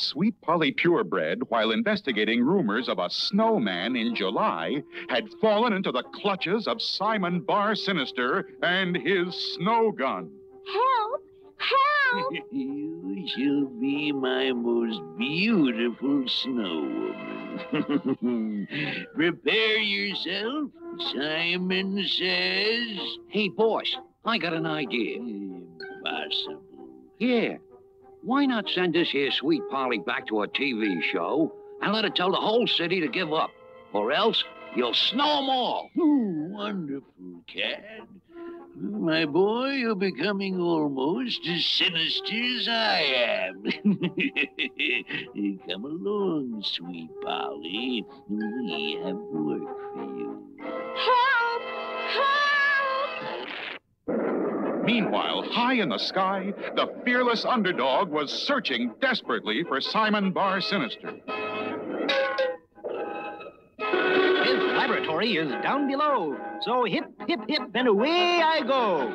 Sweet Polly Purebred, while investigating rumors of a snowman in July, had fallen into the clutches of Simon Bar Sinister and his snow gun. Help! Help! you shall be my most beautiful snow woman. Prepare yourself. Simon says. Hey, boss, I got an idea. Impossible. Yeah. Why not send this here sweet Polly back to a TV show and let her tell the whole city to give up? Or else you'll snow 'em all. Oh, wonderful, Cad. My boy, you're becoming almost as sinister as I am. Come along, sweet Polly. We have work for you. Help! Help! Meanwhile, high in the sky, the fearless underdog was searching desperately for Simon Bar Sinister. His laboratory is down below. So hip, hip, hip, and away I go.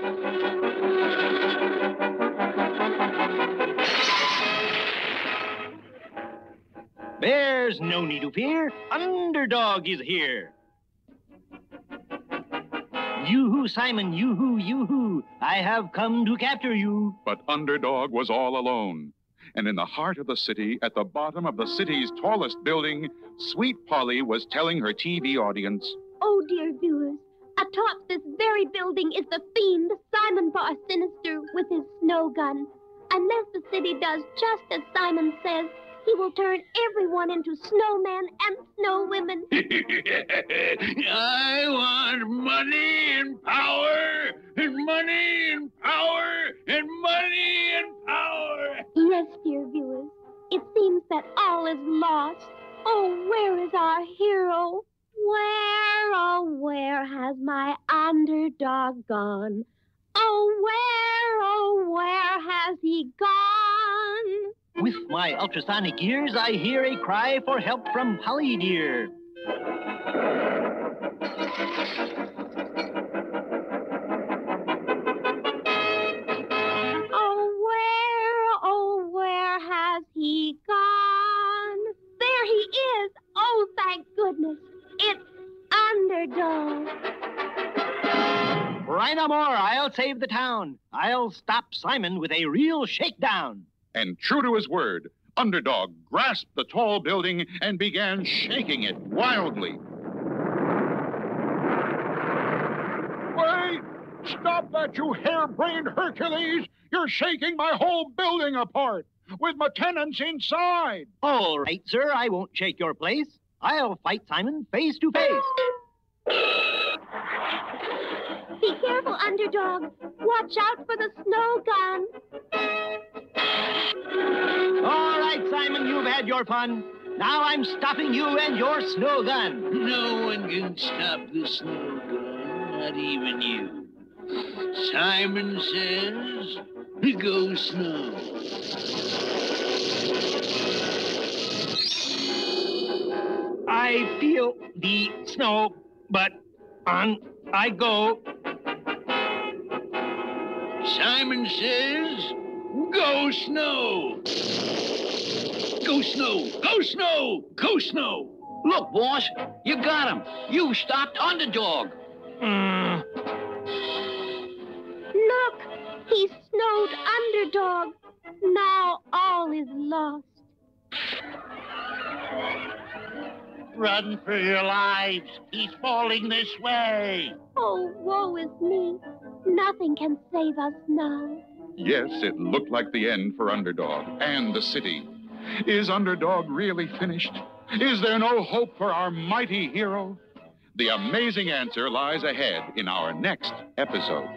There's no need to fear. Underdog is here. Yoo-hoo, Simon, yoo-hoo, yoo-hoo. I have come to capture you. But Underdog was all alone. And in the heart of the city, at the bottom of the city's tallest building, Sweet Polly was telling her TV audience, Oh, dear viewers, atop this very building is the fiend Simon Bar Sinister with his snow gun. Unless the city does just as Simon says, he will turn everyone into snowmen and snow women. I want money and power, and money and power, and money and power. Yes, dear viewers, it seems that all is lost. Oh, where is our hero? Where, oh, where has my underdog gone? Oh, where, oh, where has he gone? With my ultrasonic ears, I hear a cry for help from Polly dear. Oh, where, oh, where has he gone? There he is. Oh, thank goodness. It's Underdog. Cry more, I'll save the town. I'll stop Simon with a real shakedown. And true to his word, Underdog grasped the tall building and began shaking it wildly. Wait! Stop that, you harebrained Hercules! You're shaking my whole building apart, with my tenants inside! All right, sir, I won't shake your place. I'll fight Simon face to face. Be careful, Underdog. Watch out for the snow gun. Had your fun. Now I'm stopping you and your snow gun. No one can stop the snow gun, not even you. Simon says, go snow. I feel the snow, but on I go. Simon says, go snow. Go snow, go snow, go snow. Look, boss, you got him. You stopped Underdog. Mm, Look, he snowed Underdog. Now all is lost. Run for your lives. He's falling this way. Oh, woe is me. Nothing can save us now. Yes, it looked like the end for Underdog and the city. Is Underdog really finished? Is there no hope for our mighty hero? The amazing answer lies ahead in our next episode.